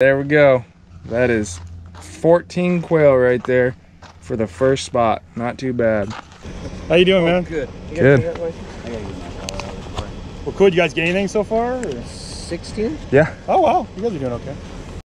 There we go. That is 14 quail right there for the first spot. Not too bad. How you doing, man? Good. Good. Well, cool. You guys get anything so far? 16? Yeah. Oh wow, you guys are doing okay.